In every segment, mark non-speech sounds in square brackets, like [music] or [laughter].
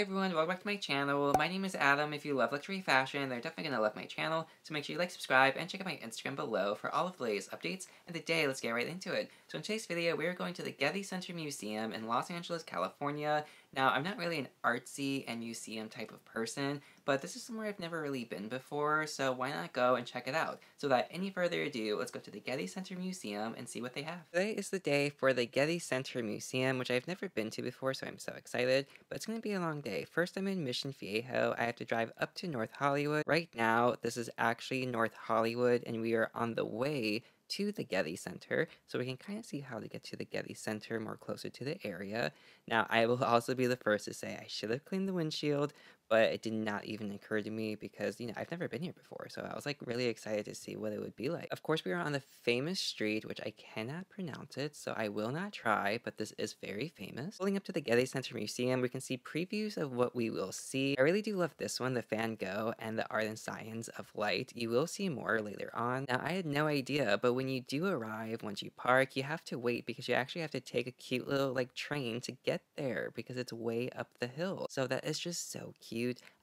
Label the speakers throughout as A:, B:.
A: Hi everyone, welcome back to my channel. My name is Adam. If you love luxury fashion, they're definitely going to love my channel, so make sure you like, subscribe, and check out my Instagram below for all of the latest updates. And today, let's get right into it. So in today's video, we're going to the Getty Center Museum in Los Angeles, California. Now, I'm not really an artsy and museum type of person, but this is somewhere I've never really been before, so why not go and check it out? So without any further ado, let's go to the Getty Center Museum and see what they have. Today is the day for the Getty Center Museum, which I've never been to before, so I'm so excited, but it's going to be a long day. First, I'm in Mission Viejo. I have to drive up to North Hollywood. Right now, this is actually North Hollywood, and we are on the way to the Getty Center, so we can kind of see how to get to the Getty Center more closer to the area. Now, I will also be the first to say I should have cleaned the windshield, but it did not even occur to me because, you know, I've never been here before, so I was like really excited to see what it would be like. Of course, we are on the famous street, which I cannot pronounce it, so I will not try, but this is very famous. Pulling up to the Getty Center Museum, we can see previews of what we will see. I really do love this one, the Van Gogh and the Art and Science of Light. You will see more later on. Now, I had no idea, but when you do arrive, once you park, you have to wait because you actually have to take a cute little like train to get there because it's way up the hill. So that is just so cute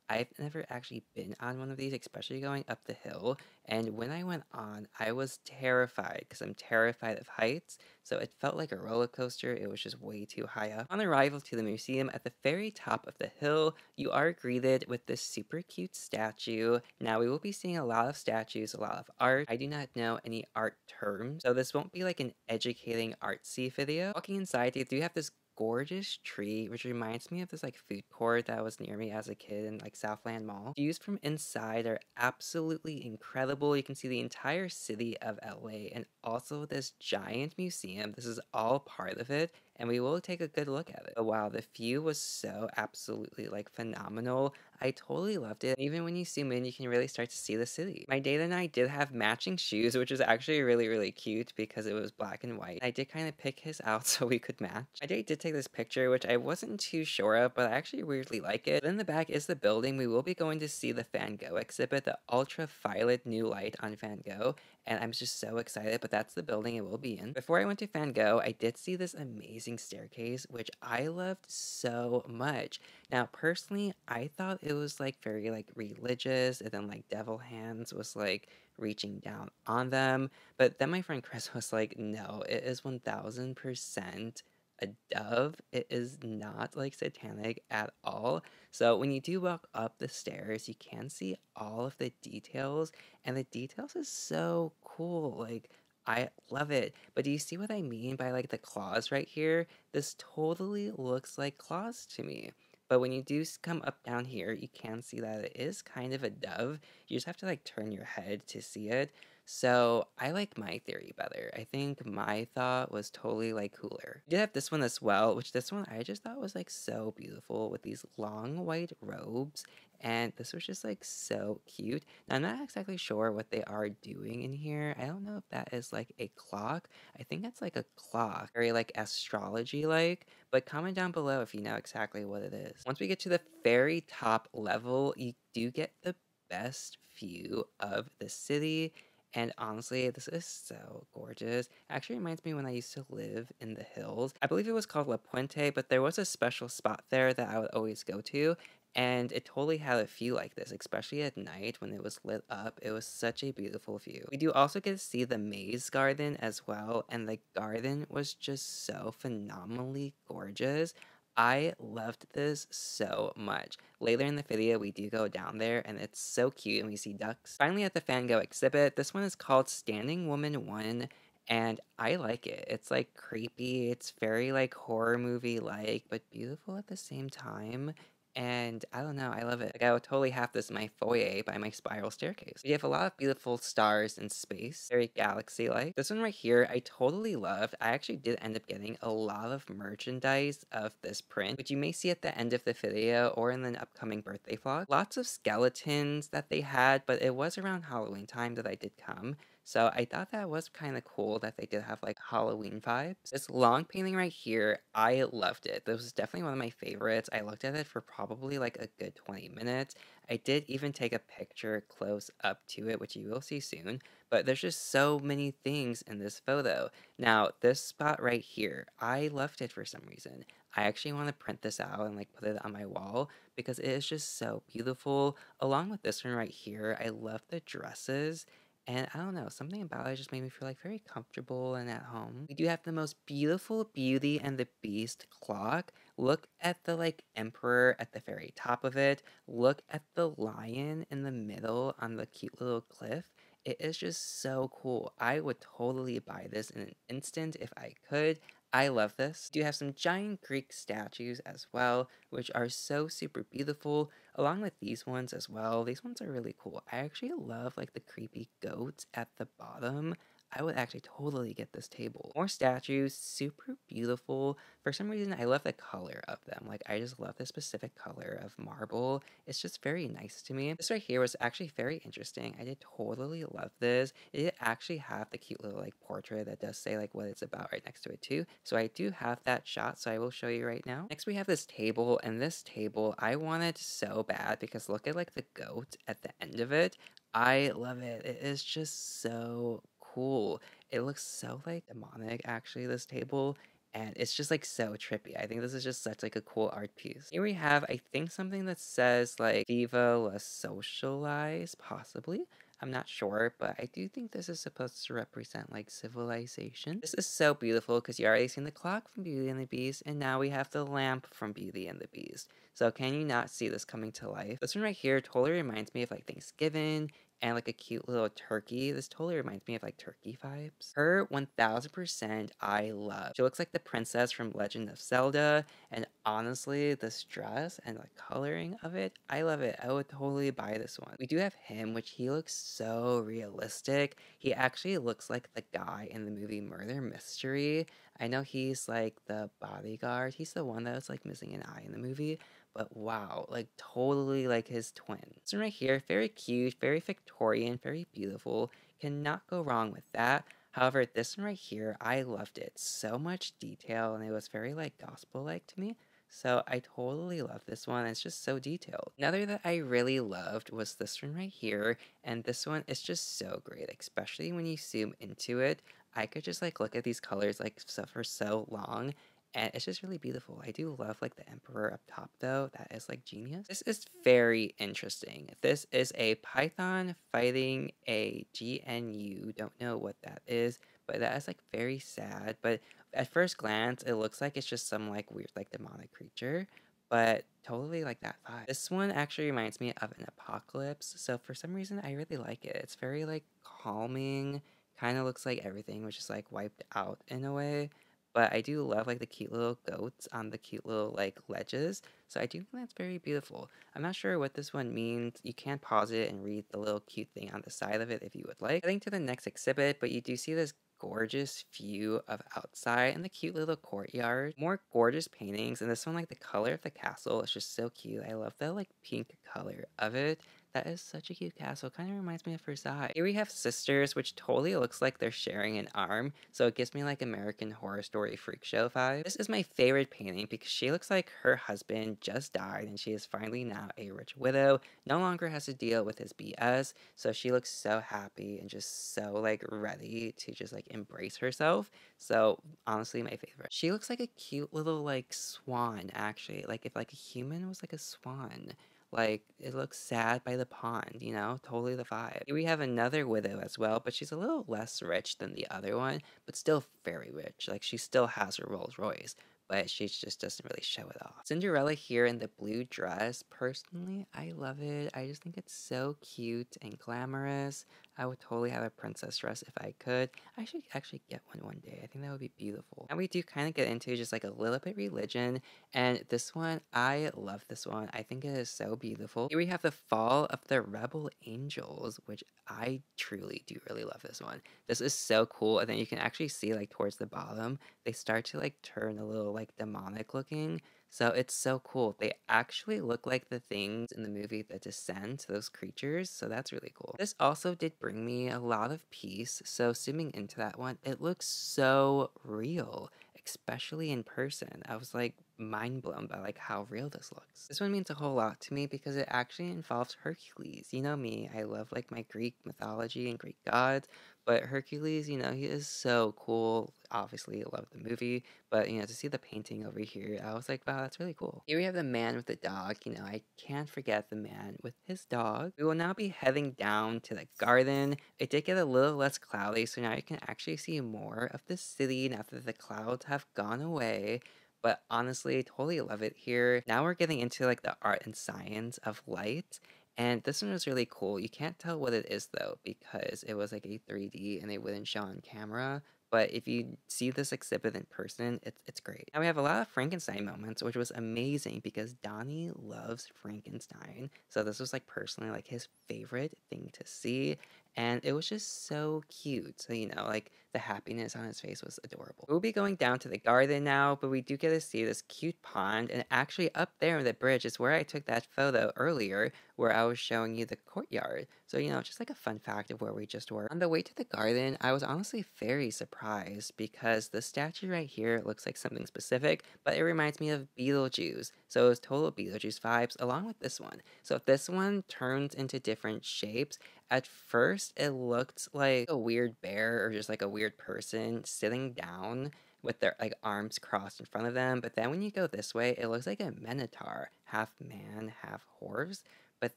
A: I've never actually been on one of these, especially going up the hill. And when I went on, I was terrified because I'm terrified of heights. So it felt like a roller coaster. It was just way too high up. On arrival to the museum, at the very top of the hill, you are greeted with this super cute statue. Now, we will be seeing a lot of statues, a lot of art. I do not know any art terms, so this won't be like an educating artsy video. Walking inside, they do have this gorgeous tree, which reminds me of this like food court that was near me as a kid in like Southland Mall. Views from inside are absolutely incredible. You can see the entire city of LA and also this giant museum. This is all part of it and we will take a good look at it. But wow, the view was so absolutely like phenomenal. I totally loved it. Even when you zoom in, you can really start to see the city. My date and I did have matching shoes, which is actually really, really cute because it was black and white. I did kind of pick his out [laughs] so we could match. My date did take this picture, which I wasn't too sure of, but I actually weirdly like it. But in the back is the building. We will be going to see the Van Gogh exhibit, the ultraviolet new light on Van Gogh, and I'm just so excited, but that's the building it will be in. Before I went to Van Gogh, I did see this amazing staircase, which I loved so much. Now, personally, I thought it was like very like religious, and then like devil hands was like reaching down on them. But then my friend [laughs] Chris was like, no, it is 1000% a dove. It is not like satanic at all. So when you do walk up the stairs, you can see all of the details, and the details is so cool. Like I love it. But do you see what I mean by like the claws right here? This totally looks like claws to me. But when you do come up down here, you can see that it is kind of a dove. You just have to like turn your head to see it. So I like my theory better. I think my thought was totally like cooler. We did have this one as well, which this one I just thought was like so beautiful with these long white robes. And this was just like so cute. Now I'm not exactly sure what they are doing in here. I don't know if that is like a clock. I think that's like a clock, very like astrology like. But comment down below if you know exactly what it is. Once we get to the very top level, you do get the best view of the city and honestly, this is so gorgeous. It actually reminds me when I used to live in the hills. I believe it was called La Puente, but there was a special spot there that I would always go to. And it totally had a view like this, especially at night when it was lit up. It was such a beautiful view. We do also get to see the maze garden as well, and the garden was just so phenomenally gorgeous. I loved this so much. Later in the video, we do go down there and it's so cute and we see ducks. Finally at the Van Gogh exhibit, this one is called Standing Woman 1 and I like it. It's like creepy, it's very like horror movie like, but beautiful at the same time and I don't know, I love it. Like I would totally have this in my foyer by my spiral staircase. We have a lot of beautiful stars in space, very galaxy-like. This one right here, I totally loved. I actually did end up getting a lot of merchandise of this print, which you may see at the end of the video or in the upcoming birthday vlog. Lots of skeletons that they had, but it was around Halloween time that I did come. So I thought that was kind of cool that they did have like Halloween vibes. This long painting right here, I loved it. This was definitely one of my favorites. I looked at it for probably like a good 20 minutes. I did even take a picture close up to it, which you will see soon. But there's just so many things in this photo. Now, this spot right here, I loved it for some reason. I actually want to print this out and like put it on my wall because it is just so beautiful. Along with this one right here, I love the dresses. And I don't know, something about it just made me feel like very comfortable and at home. We do have the most beautiful Beauty and the Beast clock. Look at the like emperor at the very top of it. Look at the lion in the middle on the cute little cliff. It is just so cool. I would totally buy this in an instant if I could. I love this. We do have some giant Greek statues as well, which are so super beautiful, along with these ones as well. These ones are really cool. I actually love like the creepy goats at the bottom. I would actually totally get this table. More statues, super beautiful. For some reason, I love the color of them. Like, I just love the specific color of marble. It's just very nice to me. This right here was actually very interesting. I did totally love this. It did actually have the cute little, like, portrait that does say, like, what it's about right next to it, too. So I do have that shot, so I will show you right now. Next, we have this table, and this table, I wanted so bad because look at, like, the goat at the end of it. I love it. It is just so cool. It looks so like demonic actually, this table. And it's just like so trippy. I think this is just such like a cool art piece. Here we have, I think something that says like Viva la Socialize, possibly. I'm not sure, but I do think this is supposed to represent like civilization. This is so beautiful because you already seen the clock from Beauty and the Beast, and now we have the lamp from Beauty and the Beast. So can you not see this coming to life? This one right here totally reminds me of like Thanksgiving and like a cute little turkey. This totally reminds me of like turkey vibes. Her 1000% I love. She looks like the princess from Legend of Zelda. And honestly, this dress and the coloring of it, I love it. I would totally buy this one. We do have him, which he looks so realistic. He actually looks like the guy in the movie Murder Mystery. I know he's like the bodyguard. He's the one that was like missing an eye in the movie but wow, like totally like his twin. This one right here, very cute, very Victorian, very beautiful. Cannot go wrong with that. However, this one right here, I loved it. So much detail and it was very like gospel-like to me. So I totally love this one. It's just so detailed. Another that I really loved was this one right here. And this one is just so great, especially when you zoom into it. I could just like look at these colors like so for so long and it's just really beautiful. I do love like the emperor up top though. That is like genius. This is very interesting. This is a python fighting a GNU. Don't know what that is, but that is like very sad. But at first glance, it looks like it's just some like weird like demonic creature. But totally like that vibe. This one actually reminds me of an apocalypse. So for some reason, I really like it. It's very like calming. Kind of looks like everything was just like wiped out in a way. But I do love like the cute little goats on the cute little like ledges. So I do think that's very beautiful. I'm not sure what this one means. You can pause it and read the little cute thing on the side of it if you would like. Heading to the next exhibit, but you do see this gorgeous view of outside and the cute little courtyard. More gorgeous paintings, and this one, like the color of the castle, is just so cute. I love the like pink color of it. That is such a cute castle. Kind of reminds me of Versailles. Here we have sisters, which totally looks like they're sharing an arm. So it gives me like American Horror Story Freak Show vibe. This is my favorite painting because she looks like her husband just died and she is finally now a rich widow. No longer has to deal with his BS. So she looks so happy and just so like ready to just like embrace herself. So honestly, my favorite. She looks like a cute little like swan actually. Like if like a human was like a swan. Like, it looks sad by the pond, you know? Totally the vibe. We have another widow as well, but she's a little less rich than the other one, but still very rich. Like, she still has her Rolls Royce, but she just doesn't really show it off. Cinderella here in the blue dress, personally, I love it. I just think it's so cute and glamorous. I would totally have a princess dress if I could. I should actually get one one day. I think that would be beautiful. And we do kind of get into just like a little bit religion. And this one, I love this one. I think it is so beautiful. Here we have the fall of the rebel angels, which I truly do really love this one. This is so cool. And then you can actually see like towards the bottom, they start to like turn a little like demonic looking. So it's so cool. They actually look like the things in the movie that descend to those creatures. So that's really cool. This also did bring me a lot of peace. So zooming into that one, it looks so real, especially in person. I was like mind blown by like how real this looks. This one means a whole lot to me because it actually involves Hercules. You know me, I love like my Greek mythology and Greek gods, But Hercules, you know, he is so cool. Obviously, I love the movie, but you know, to see the painting over here, I was like, wow, that's really cool. Here we have the man with the dog. You know, I can't forget the man with his dog. We will now be heading down to the garden. It did get a little less cloudy, so now you can actually see more of the city now that the clouds have gone away but honestly, totally love it here. Now we're getting into like the art and science of light. And this one was really cool. You can't tell what it is though, because it was like a 3D and it wouldn't show on camera. But if you see this exhibit in person, it's, it's great. Now we have a lot of Frankenstein moments, which was amazing because Donnie loves Frankenstein. So this was like personally like his favorite thing to see and it was just so cute. So, you know, like the happiness on his face was adorable. We'll be going down to the garden now, but we do get to see this cute pond, and actually up there on the bridge is where I took that photo earlier, where I was showing you the courtyard. So, you know, just like a fun fact of where we just were. On the way to the garden, I was honestly very surprised because the statue right here looks like something specific, but it reminds me of Beetlejuice. So it was total Beetlejuice vibes along with this one. So this one turns into different shapes, at first, it looked like a weird bear or just like a weird person sitting down with their like arms crossed in front of them. But then when you go this way, it looks like a minotaur, half man, half horse. But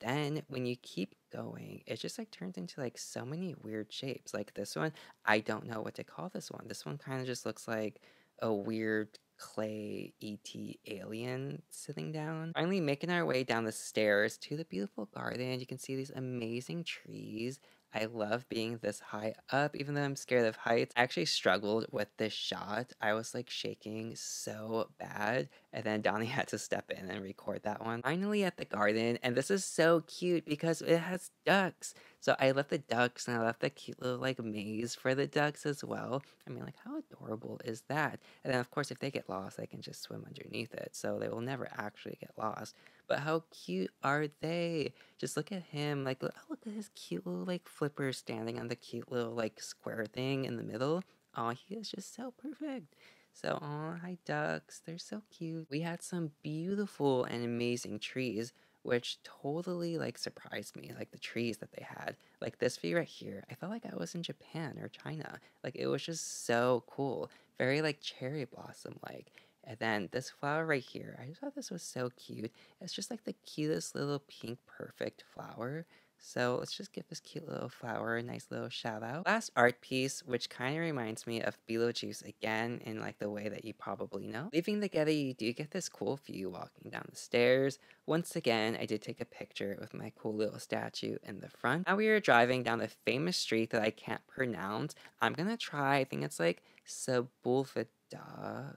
A: then when you keep going, it just like turns into like so many weird shapes. Like this one, I don't know what to call this one. This one kind of just looks like a weird clay ET alien sitting down. Finally, making our way down the stairs to the beautiful garden. You can see these amazing trees. I love being this high up, even though I'm scared of heights. I actually struggled with this shot. I was like shaking so bad, and then Donnie [laughs] had to step in and record that one. Finally at the garden, and this is so cute because it has ducks. So I left the ducks and I left the cute little like maze for the ducks as well. I mean, like, how adorable is that? And then, of course, if they get lost, they can just swim underneath it. So they will never actually get lost. But how cute are they? Just look at him. Like, look, oh, look at his cute little like flipper standing on the cute little like square thing in the middle. Oh, he is just so perfect. So, oh, hi ducks. They're so cute. We had some beautiful and amazing trees which totally like surprised me like the trees that they had like this view right here i felt like i was in japan or china like it was just so cool very like cherry blossom like and then this flower right here i just thought this was so cute it's just like the cutest little pink perfect flower so let's just give this cute little flower a nice little shout out. Last art piece, which kind of reminds me of Beetlejuice again in like the way that you probably know. Leaving the Getty, you do get this cool view walking down the stairs. Once again, I did take a picture with my cool little statue in the front. Now we are driving down the famous street that I can't pronounce. I'm gonna try, I think it's like Sepulveda,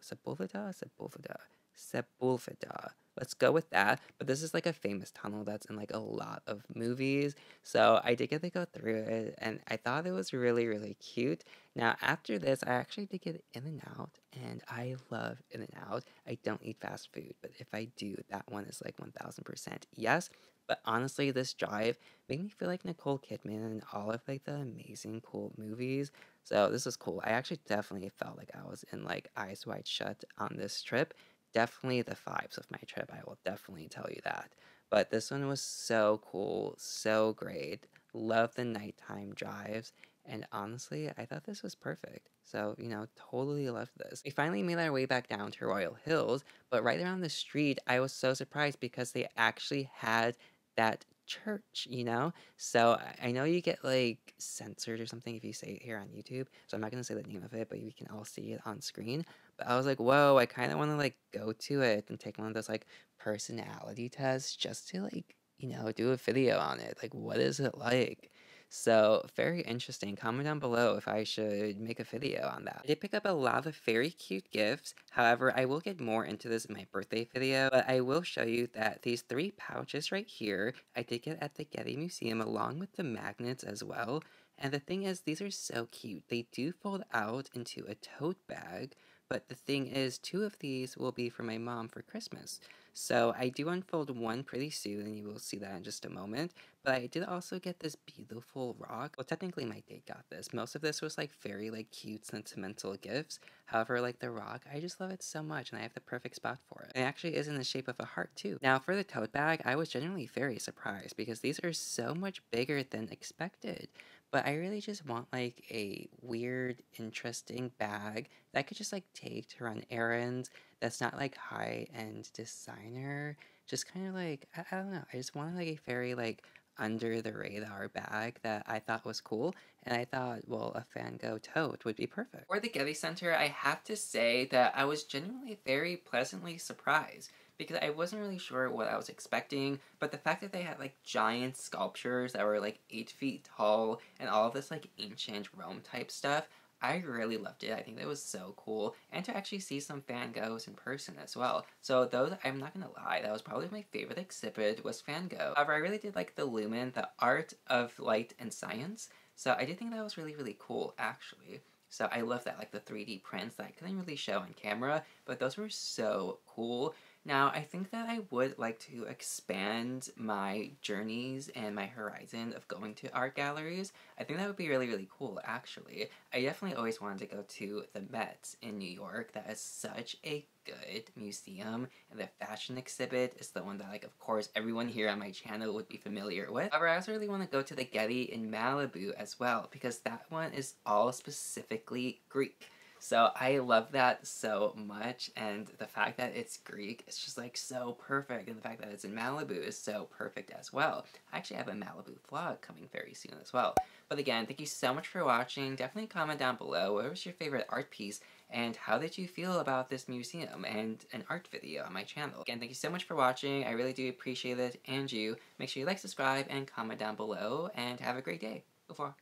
A: Sepulveda, Sepulveda, Sepulveda let's go with that. But this is like a famous tunnel that's in like a lot of movies. So I did get to go through it and I thought it was really, really cute. Now, after this, I actually did get In and Out and I love In and Out. I don't eat fast food, but if I do, that one is like 1000% yes. But honestly, this drive made me feel like Nicole Kidman and all of like the amazing, cool movies. So this is cool. I actually definitely felt like I was in like Eyes Wide Shut on this trip definitely the vibes of my trip. I will definitely tell you that. But this one was so cool, so great. Love the nighttime drives. And honestly, I thought this was perfect. So, you know, totally loved this. We finally made our way back down to Royal Hills, but right around the street, I was so surprised because they actually had that church, you know? So I know you get like censored or something if you say it here on YouTube. So I'm not going to say the name of it, but you can all see it on screen. But I was like, whoa, I kind of want to like go to it and take one of those like personality tests just to like, you know, do a video on it. Like, what is it like? So, very interesting. Comment down below if I should make a video on that. I did pick up a lot of very cute gifts. However, I will get more into this in my birthday video, but I will show you that these three pouches right here, I did get at the Getty Museum along with the magnets as well. And the thing is, these are so cute. They do fold out into a tote bag, but the thing is, two of these will be for my mom for Christmas. So I do unfold one pretty soon, and you will see that in just a moment. But I did also get this beautiful rock. Well, technically my date got this. Most of this was like very like cute, sentimental gifts. However, like the rock, I just love it so much, and I have the perfect spot for it. It actually is in the shape of a heart too. Now for the tote bag, I was genuinely very surprised because these are so much bigger than expected. But I really just want like a weird, interesting bag that I could just like take to run errands that's not like high end designer. Just kind of like, I, I don't know, I just wanted like a very like under the radar bag that I thought was cool, and I thought, well, a Van Gogh tote would be perfect. For the Getty Center, I have to say that I was genuinely very pleasantly surprised because I wasn't really sure what I was expecting, but the fact that they had like giant sculptures that were like 8 feet tall and all this like ancient Rome type stuff, I really loved it. I think that was so cool. And to actually see some Van Goghs in person as well. So those, I'm not gonna lie, that was probably my favorite exhibit was Van Gogh. However, I really did like the Lumen, the art of light and science. So I did think that was really, really cool, actually. So I love that, like the 3D prints that I couldn't really show on camera, but those were so cool. Now, I think that I would like to expand my journeys and my horizon of going to art galleries. I think that would be really, really cool, actually. I definitely always wanted to go to the Met in New York. That is such a good museum, and the fashion exhibit is the one that, like, of course, everyone here on my channel would be familiar with. However, I also really want to go to the Getty in Malibu as well, because that one is all specifically Greek. So I love that so much, and the fact that it's Greek is just like so perfect, and the fact that it's in Malibu is so perfect as well. I actually have a Malibu vlog coming very soon as well. But again, thank you so much for watching. Definitely comment down below what was your favorite art piece, and how did you feel about this museum and an art video on my channel. Again, thank you so much for watching. I really do appreciate it, and you. Make sure you like, subscribe, and comment down below, and have a great day. Au revoir.